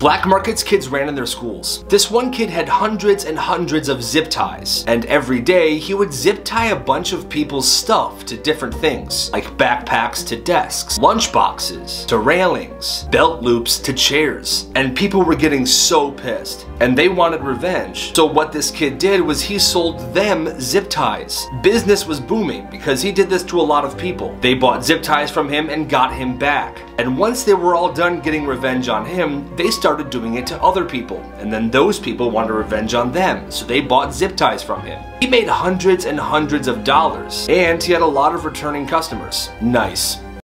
Black markets kids ran in their schools. This one kid had hundreds and hundreds of zip ties, and every day he would zip tie a bunch of people's stuff to different things, like backpacks to desks, lunch boxes to railings, belt loops to chairs, and people were getting so pissed, and they wanted revenge. So what this kid did was he sold them zip ties. Business was booming because he did this to a lot of people. They bought zip ties from him and got him back. And once they were all done getting revenge on him, they started doing it to other people. And then those people wanted revenge on them, so they bought zip ties from him. He made hundreds and hundreds of dollars, and he had a lot of returning customers. Nice.